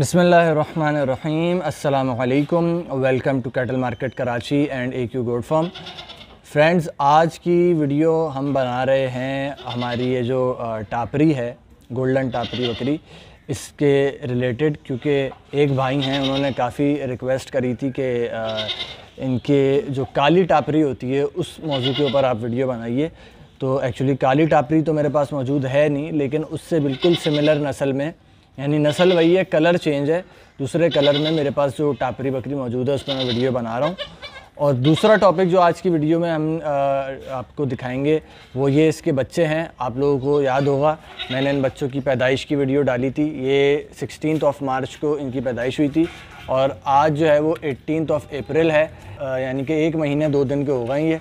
बसमीम अल्लाम welcome to cattle market Karachi and A Q goat farm. Friends, आज की video हम बना रहे हैं हमारी ये जो टापरी है, गोल्डन टापरी बकरी, इसके रिलेटेड, क्योंकि एक भाई हैं, उन्होंने काफ़ी रिक्वेस्ट करी थी कि इनके जो काली टापरी होती है, उस मौजू के ऊपर आप वीडियो बनाइए। तो एक्चुअली काली टापरी तो मेरे पास मौजूद है नहीं, लेकिन उससे बिल्कुल सिमिलर नस्ल में यानी नस्ल वही है कलर चेंज है। दूसरे कलर में मेरे पास जो टापरी बकरी मौजूद है उस पर मैं वीडियो बना रहा हूँ। और दूसरा टॉपिक जो आज की वीडियो में हम आ, आपको दिखाएँगे वो ये इसके बच्चे हैं। आप लोगों को याद होगा मैंने इन बच्चों की पैदाइश की वीडियो डाली थी। ये सिक्सटीन ऑफ़ मार्च को इनकी पैदाइश हुई थी। और आज जो है वो एटीन ऑफ़ अप्रैल है। यानी कि एक महीने दो दिन के हो गए ये।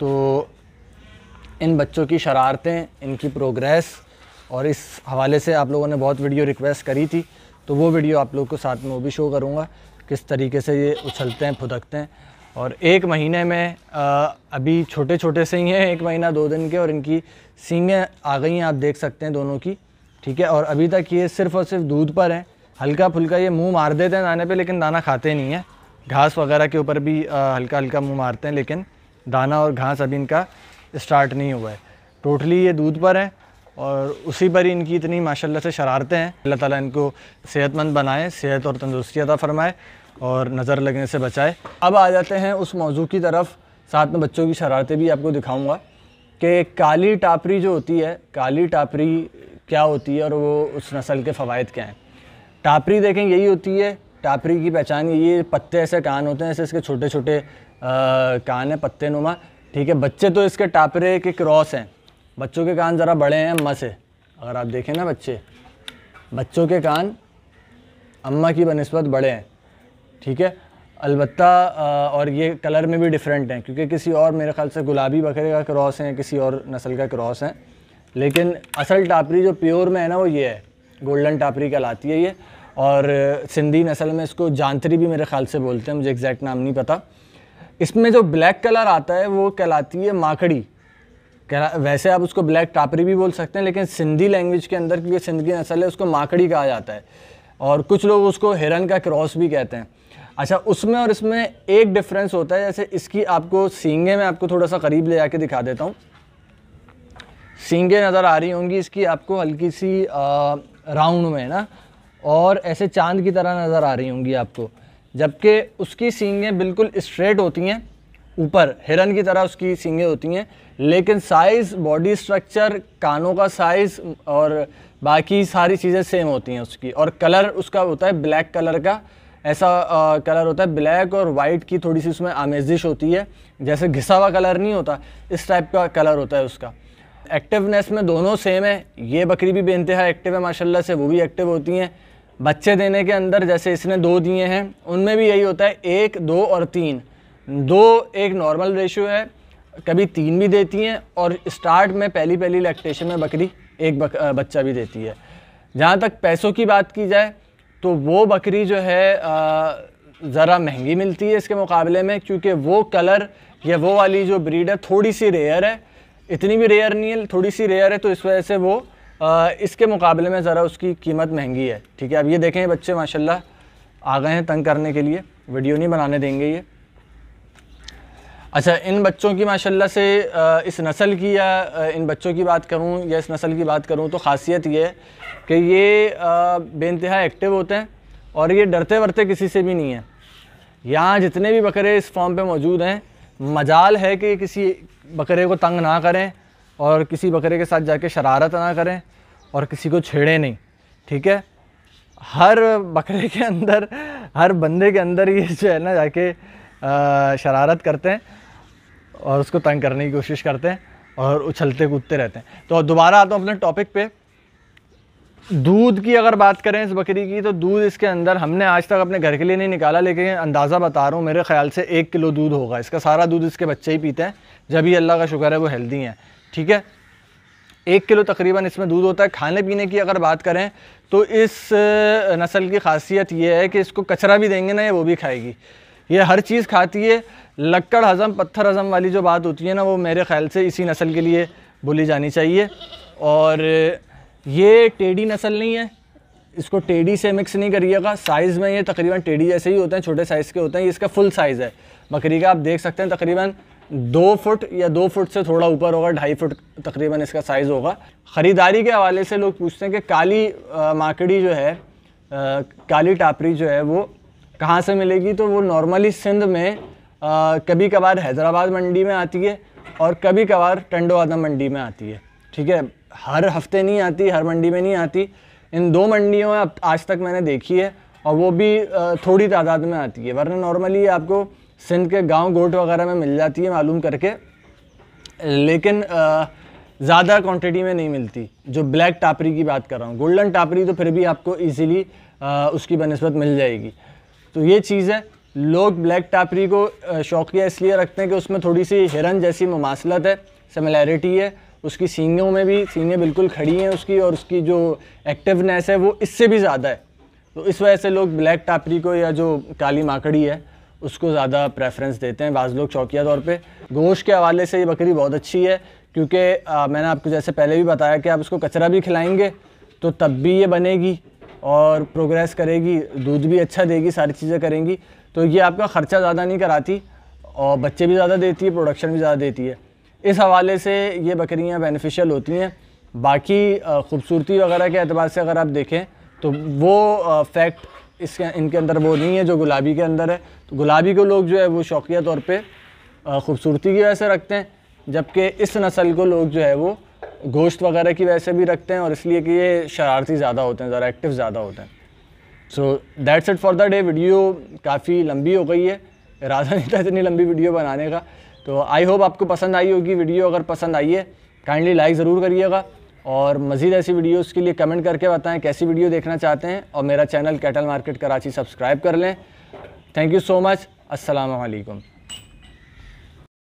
तो इन बच्चों की शरारतें इनकी प्रोग्रेस और इस हवाले से आप लोगों ने बहुत वीडियो रिक्वेस्ट करी थी तो वो वीडियो आप लोग को साथ में वो भी शो करूँगा किस तरीके से ये उछलते हैं फुदकते हैं। और एक महीने में आ, अभी छोटे छोटे से ही हैं एक महीना दो दिन के और इनकी सींगें आ गई हैं आप देख सकते हैं दोनों की ठीक है? और अभी तक ये सिर्फ़ और सिर्फ़ दूध पर हैं हल्का फुल्का ये मुँह मार देते हैं दाने पे लेकिन दाना खाते नहीं हैं। घास वगैरह के ऊपर भी आ, हल्का हल्का मुँह मारते हैं लेकिन दाना और घास अभी इनका स्टार्ट नहीं हुआ है। टोटली ये दूध पर हैं और उसी पर ही इनकी इतनी माशाल्लाह से शरारतें हैं। अल्लाह ताला इनको सेहतमंद बनाए, सेहत और तंदुरुस्ती अदा फरमाए और नज़र लगने से बचाए। अब आ जाते हैं उस मौजू की तरफ़। साथ में बच्चों की शरारतें भी आपको दिखाऊँगा कि काली टापरी जो होती है, काली टापरी क्या होती है और वो उस नस्ल के फ़वाद क्या हैं। टापरी देखें, यही होती है। टापरी की पहचान ये पत्ते ऐसे कान होते हैं, ऐसे इसके छोटे छोटे कान हैं, पत्ते नुमा। ठीक है, बच्चे तो इसके टापरे के क्रॉस हैं। बच्चों के कान ज़रा बड़े हैं, अम्मा से। अगर आप देखें ना बच्चे। बच्चों के कान अम्मा की बनस्बत बड़े हैं। ठीक है? अलबत् और ये कलर में भी डिफरेंट हैं, क्योंकि किसी और मेरे ख्याल से गुलाबी बकरे का क्रॉस है, किसी और नस्ल का क्रॉस है। लेकिन असल टापरी जो प्योर में है ना, वो ये है। गोल्डन टापरी कहलाती है ये। और सिंधी नस्ल में इसको जानतरी भी मेरे ख्याल से बोलते हैं, मुझे एग्जैक्ट नाम नहीं पता। इसमें जो ब्लैक कलर आता है, वो कहलाती है माकड़ी वैसे आप उसको ब्लैक टापरी भी बोल सकते हैं, लेकिन सिंधी लैंग्वेज के अंदर, क्योंकि सिंध की नस्ल है, उसको माकड़ी कहा जाता है। और कुछ लोग उसको हिरन का क्रॉस भी कहते हैं। अच्छा उसमें और इसमें एक डिफरेंस होता है, जैसे इसकी आपको सींगे में आपको थोड़ा सा करीब ले जाके दिखा देता हूँ। सींगे नज़र आ रही होंगी, इसकी आपको हल्की सी राउंड में ना, और ऐसे चाँद की तरह नज़र आ रही होंगी आपको, जबकि उसकी सींगे बिल्कुल स्ट्रेट होती हैं। ऊपर हिरन की तरह उसकी सींगे होती हैं लेकिन साइज़ बॉडी स्ट्रक्चर कानों का साइज़ और बाकी सारी चीज़ें सेम होती हैं उसकी। और कलर उसका होता है ब्लैक कलर का। ऐसा आ, कलर होता है ब्लैक और वाइट की थोड़ी सी उसमें आमेजिश होती है। जैसे घिसा हुआ कलर नहीं होता इस टाइप का कलर होता है उसका। एक्टिवनेस में दोनों सेम है। ये बकरी भी बेनतहा एक्टिव है माशाल्लाह से वो भी एक्टिव होती हैं। बच्चे देने के अंदर जैसे इसने दो दिए हैं उनमें भी यही होता है एक दो और तीन। दो एक नॉर्मल रेशियो है कभी तीन भी देती हैं और स्टार्ट में पहली पहली लैक्टेशन में बकरी एक बक, बच्चा भी देती है। जहाँ तक पैसों की बात की जाए तो वो बकरी जो है ज़रा महँगी मिलती है इसके मुकाबले में क्योंकि वो कलर या वो वाली जो ब्रीड है थोड़ी सी रेयर है। इतनी भी रेयर नहीं है थोड़ी सी रेयर है तो इस वजह से वो आ, इसके मुकाबले में ज़रा उसकी कीमत महँगी है। ठीक है अब ये देखें बच्चे माशाल्लाह आ गए हैं तंग करने के लिए। वीडियो नहीं बनाने देंगे ये। अच्छा इन बच्चों की माशाल्लाह से इस नस्ल की या इन बच्चों की बात करूँ या इस नस्ल की बात करूँ तो ख़ासियत ये है कि ये बेानतहा एक्टिव होते हैं और ये डरते वरते किसी से भी नहीं है। यहाँ जितने भी बकरे इस फॉर्म पे मौजूद हैं, मजाल है कि किसी बकरे को तंग ना करें और किसी बकरे के साथ जाके शरारत ना करें और किसी को छेड़े नहीं, ठीक है? हर बकरे के अंदर, हर बंदे के अंदर ये जो है ना, जाके शरारत करते हैं। और उसको तंग करने की कोशिश करते हैं और उछलते कूदते रहते हैं। तो दोबारा आता हूँ अपने टॉपिक पे। दूध की अगर बात करें इस बकरी की तो दूध इसके अंदर हमने आज तक अपने घर के लिए नहीं निकाला, लेकिन अंदाज़ा बता रहा हूँ, मेरे ख्याल से एक किलो दूध होगा। इसका सारा दूध इसके बच्चे ही पीते हैं। जब ही अल्लाह का शुक्र है, वो हेल्दी हैं। ठीक है? एक किलो तकरीबन इसमें दूध होता है। खाने पीने की अगर बात करें तो इस नस्ल की खासियत ये है कि इसको कचरा भी देंगे ना, ये वो भी खाएगी। ये हर चीज़ खाती है। लक्कड़ हज़म पत्थर हज़म वाली जो बात होती है ना वो मेरे ख्याल से इसी नस्ल के लिए बोली जानी चाहिए। और ये टेढ़ी नस्ल नहीं है। इसको टेढ़ी से मिक्स नहीं करिएगा। साइज़ में ये तकरीबन टेढ़ी जैसे ही होते हैं छोटे साइज़ के होते हैं। ये इसका फुल साइज़ है। बकरी का आप देख सकते हैं तकरीबन दो फुट या दो फुट से थोड़ा ऊपर होगा ढाई फुट तकरीबन इसका साइज़ होगा। ख़रीदारी के हवाले से लोग पूछते हैं कि काली माकड़ी जो है आ, काली टापरी जो है वो कहाँ से मिलेगी तो वो नॉर्मली सिंध में आ, कभी कभार हैदराबाद मंडी में आती है और कभी कभार टंडो आदम मंडी में आती है। ठीक है? हर हफ़्ते नहीं आती हर मंडी में नहीं आती। इन दो मंडियों में आज तक मैंने देखी है और वो भी थोड़ी तादाद में आती है। वरना नॉर्मली आपको सिंध के गाँव गोट वगैरह में मिल जाती है मालूम करके। लेकिन ज़्यादा क्वांटिटी में नहीं मिलती। जो ब्लैक टापरी की बात कर रहा हूँ गोल्डन टापरी तो फिर भी आपको इजीली उसकी बनस्बत मिल जाएगी। तो ये चीज़ है। लोग ब्लैक टापरी को शौकिया इसलिए रखते हैं कि उसमें थोड़ी सी हिरन जैसी ममासलत है, सिमिलैरिटी है, उसकी सींगों में भी सींगें बिल्कुल खड़ी हैं उसकी और उसकी जो एक्टिवनेस है वो इससे भी ज़्यादा है। तो इस वजह से लोग ब्लैक टापरी को या जो काली माकड़ी है, उसको ज़्यादा प्रेफरेंस देते हैं बाज़ लोग शौकिया तौर पे। गोश्त के हवाले से ये बकरी बहुत अच्छी है, क्योंकि मैंने आपको जैसे पहले भी बताया कि आप उसको कचरा भी खिलाएँगे तो तब भी ये बनेगी। और प्रोग्रेस करेगी, दूध भी अच्छा देगी, सारी चीज़ें करेंगी। तो ये आपका ख़र्चा ज़्यादा नहीं कराती और बच्चे भी ज़्यादा देती है प्रोडक्शन भी ज़्यादा देती है। इस हवाले से ये बकरियाँ बेनिफिशियल होती हैं। बाकी ख़ूबसूरती वगैरह के अतबार से अगर आप देखें तो वो फैक्ट इसके, इनके अंदर वो नहीं है, जो गुलाबी के अंदर है। तो गुलाबी को लोग जो है, वो शौकिया तौर पे ख़ूबसूरती की वजह से रखते हैं, जबकि इस नस्ल को लोग जो है, वो गोश्त वगैरह की वैसे भी रखते हैं और इसलिए कि ये शरारती ज़्यादा होते हैं ज़रा एक्टिव ज़्यादा होते हैं। So that's it for the day video काफ़ी लंबी हो गई है। इरादा नहीं था इतनी लंबी वीडियो बनाने का। तो आई होप आपको पसंद आई होगी वीडियो अगर पसंद आई है काइंडली लाइक ज़रूर करिएगा। और मज़ीद ऐसी वीडियोज़ के लिए कमेंट करके बताएँ कैसी वीडियो देखना चाहते हैं। और मेरा channel cattle market Karachi subscribe कर लें। थैंक यू सो मच असलकम